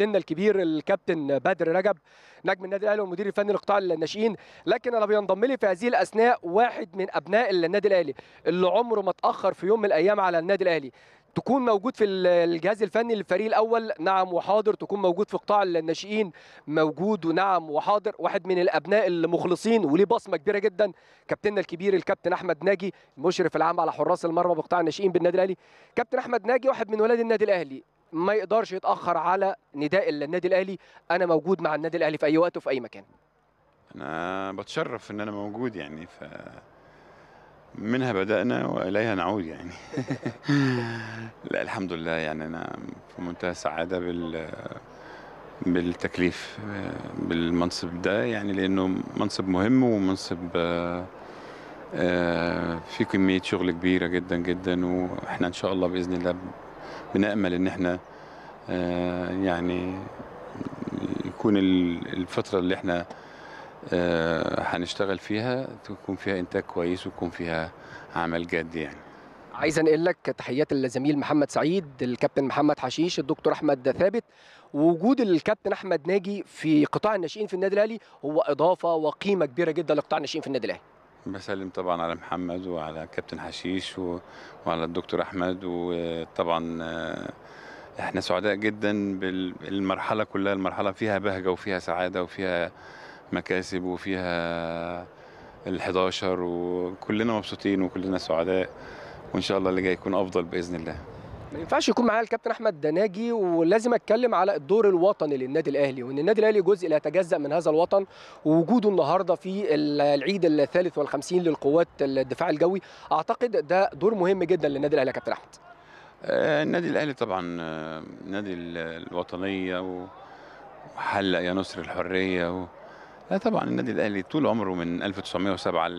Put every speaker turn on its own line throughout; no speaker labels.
كابتننا الكبير الكابتن بدر رجب نجم النادي الأهلي والمدير الفني لقطاع الناشئين لكن أنا بينضم لي في هذه الأثناء واحد من أبناء النادي الأهلي اللي عمره ما اتأخر في يوم من الأيام على النادي الأهلي. تكون موجود في الجهاز الفني للفريق الأول نعم وحاضر تكون موجود في قطاع الناشئين موجود ونعم وحاضر واحد من الأبناء المخلصين وليه بصمة كبيرة جدا كابتننا الكبير الكابتن أحمد ناجي المشرف العام على حراس المرمى بقطاع الناشئين بالنادي الأهلي. كابتن أحمد ناجي واحد من ولاد النادي الأهلي. ما يقدرش يتأخر على نداء النادي الأهلي. أنا موجود مع النادي الأهلي في أي وقت وفي أي مكان.
أنا بتشرف إن أنا موجود يعني ف منها بدأنا وإليها نعود يعني. لا الحمد لله يعني أنا في منتهى السعادة بال بالتكليف بالمنصب ده يعني لأنه منصب مهم ومنصب في كمية شغل كبيرة جدا جدا وإحنا إن شاء الله بإذن الله بنأمل إن إحنا يعني يكون الفترة اللي إحنا هنشتغل فيها تكون فيها إنتاج كويس ويكون فيها عمل جاد يعني.
عايز أنقل لك تحيات الزميل محمد سعيد الكابتن محمد حشيش الدكتور أحمد ثابت وجود الكابتن أحمد ناجي في قطاع الناشئين في النادي الأهلي هو إضافة وقيمة كبيرة جدا لقطاع الناشئين في النادي الأهلي.
بسلم طبعا على محمد وعلى كابتن حشيش. وعلى الدكتور أحمد. وطبعا إحنا سعداء جدا بالمرحلة كلها. المرحلة فيها بهجة وفيها سعادة وفيها مكاسب وفيها ال11 وكلنا مبسوطين وكلنا سعداء. وإن شاء الله اللي جاي يكون أفضل بإذن الله.
ما ينفعش يكون معايا الكابتن أحمد دناجي ولازم أتكلم على الدور الوطني للنادي الأهلي وإن النادي الأهلي جزء لا يتجزأ من هذا الوطن. ووجوده النهارده في العيد الثالث والخمسين للقوات الدفاع الجوي. أعتقد ده دور مهم جدا للنادي الأهلي يا كابتن أحمد.
النادي الأهلي طبعا نادي الوطنية وحلق يا نصر الحرية و... لا طبعا النادي الأهلي طول عمره من 1907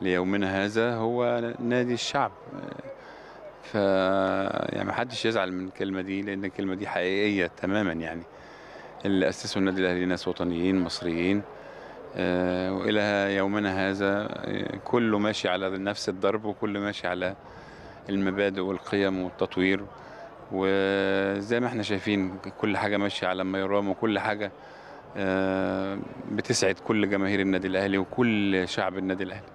ليومنا هذا هو نادي الشعب. ف يعني ما حدش يزعل من الكلمة دي لأن الكلمة دي حقيقية تماما يعني. اللي اسسوا النادي الأهلي ناس وطنيين مصريين وإلى يومنا هذا كله ماشي على نفس الضرب وكله ماشي على المبادئ والقيم والتطوير. وزي ما إحنا شايفين كل حاجة ماشية على ما يرام وكل حاجة بتسعد كل جماهير النادي الأهلي وكل شعب النادي الأهلي.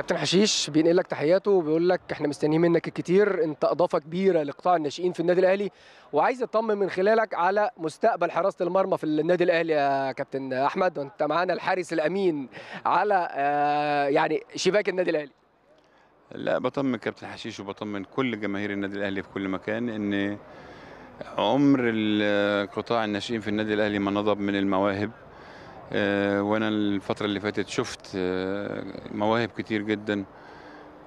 كابتن حشيش بينقل لك تحياته وبيقول لك إحنا مستنيين منك الكتير أنت أضافة كبيرة لقطاع الناشئين في النادي الأهلي وعايز اطمن من خلالك على مستقبل حراسة المرمى في النادي الأهلي يا كابتن أحمد. وأنت معانا الحارس الأمين على يعني شباك النادي الأهلي.
لا بطمن كابتن حشيش وبطمن كل جماهير النادي الأهلي في كل مكان إن عمر قطاع الناشئين في النادي الأهلي ما نضب من المواهب. وأنا الفترة اللي فاتت شفت أه مواهب كتير جدا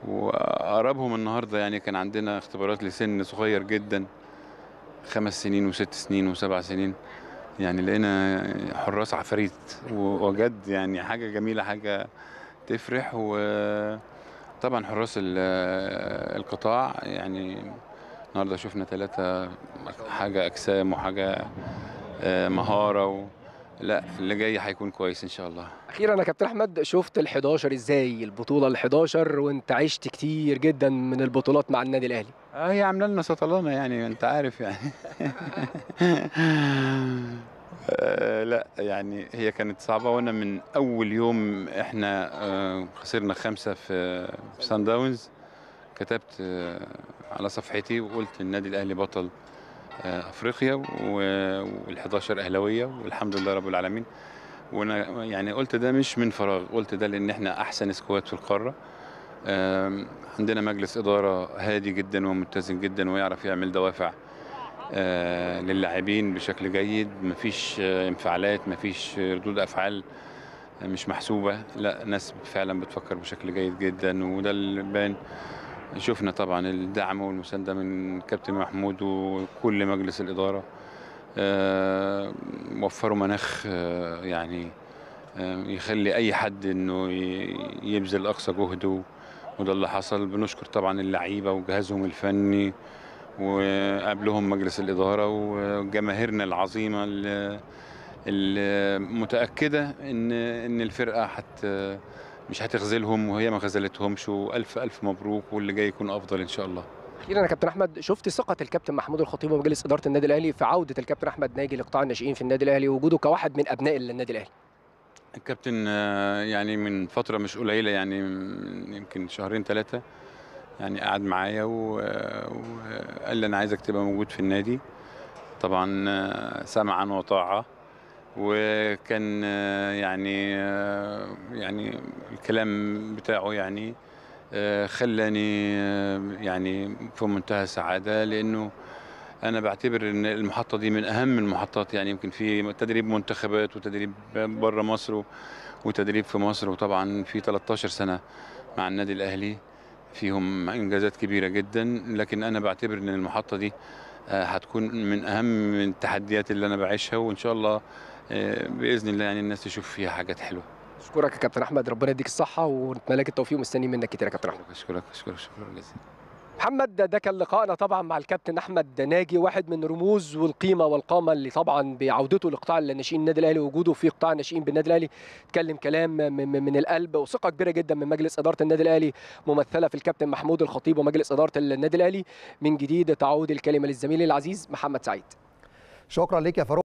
وأقربهم النهارده يعني كان عندنا اختبارات لسن صغير جدا خمس سنين وست سنين وسبع سنين. يعني لقينا حراس عفاريت وجد يعني حاجة جميلة حاجة تفرح. وطبعا حراس القطاع يعني النهارده شفنا ثلاثة حاجة أجسام وحاجة مهارة و... لا اللي جاي هيكون كويس إن شاء الله.
أخيرا يا كابتن أحمد شفت ال 11 إزاي البطولة ال 11 وأنت عشت كتير جدا من البطولات مع النادي الأهلي.
آه هي عاملة لنا سطلانة يعني أنت عارف يعني. آه لا يعني هي كانت صعبة وأنا من أول يوم إحنا آه خسرنا خمسة في سان داونز كتبت آه على صفحتي وقلت النادي الأهلي بطل أفريقيا وال11 اهلاويه والحمد لله رب العالمين. وأنا يعني قلت ده مش من فراغ قلت ده لأن إحنا أحسن سكواد في القارة. عندنا مجلس إدارة هادي جدا ومتزن جدا ويعرف يعمل دوافع للاعبين بشكل جيد. مفيش انفعالات مفيش ردود أفعال مش محسوبة. لا ناس فعلا بتفكر بشكل جيد جدا وده اللي بان شفنا طبعا الدعم والمساندة من كابتن محمود وكل مجلس الإدارة. أه وفروا مناخ أه يعني أه يخلي أي حد إنه يبذل أقصى جهده وده اللي حصل. بنشكر طبعا اللعيبة وجهازهم الفني وقبلهم مجلس الإدارة وجماهيرنا العظيمة المتأكدة إن إن الفرقة حت مش هتخذلهم وهي ما خذلتهمش وألف ألف مبروك واللي جاي يكون أفضل إن شاء الله.
أخيرا يا كابتن أحمد شفت ثقة الكابتن محمود الخطيب ومجلس إدارة النادي الأهلي في عودة الكابتن أحمد ناجي لقطاع الناشئين في النادي الأهلي ووجوده كواحد من أبناء النادي الأهلي؟
الكابتن آه، يعني من فترة مش قليلة يعني يمكن شهرين ثلاثة يعني قعد معايا وقال لي أنا عايزك تبقى موجود في النادي. طبعا آه، سمعا وطاعة. وكان آه، يعني آه، يعني الكلام بتاعه يعني آه، خلاني يعني في منتهى السعادة لأنه أنا بعتبر إن المحطة دي من أهم المحطات. يعني يمكن في تدريب منتخبات وتدريب بره مصر وتدريب في مصر وطبعا في 13 سنة مع النادي الأهلي فيهم إنجازات كبيرة جدا. لكن أنا بعتبر إن المحطة دي هتكون من أهم التحديات اللي أنا بعيشها وإن شاء الله آه، بإذن الله يعني الناس تشوف فيها حاجات حلوة.
أشكرك يا كابتن أحمد ربنا يديك الصحة ونتمنى لك التوفيق ومستنيين منك كتير يا كابتن أحمد.
أشكرك أشكرك شكرا جزيلا.
محمد ده كان لقائنا طبعا مع الكابتن أحمد ناجي واحد من رموز والقيمة والقامة اللي طبعا بعودته لقطاع الناشئين النادي الأهلي ووجوده في قطاع الناشئين بالنادي الأهلي. اتكلم كلام من, من من القلب وثقة كبيرة جدا من مجلس إدارة النادي الأهلي ممثلة في الكابتن محمود الخطيب ومجلس إدارة النادي الأهلي. من جديد تعود الكلمة للزميل العزيز محمد سعيد.
شكرا ليك يا فاروق.